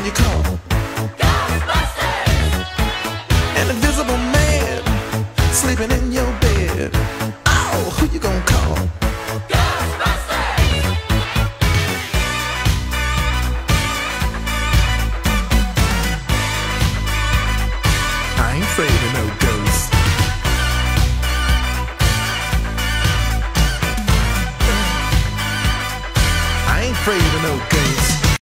can you call? Ghostbusters! An invisible man sleeping in your bed. Oh, who you gonna call? Ghostbusters! I ain't afraid of no ghosts. I ain't afraid of no ghosts.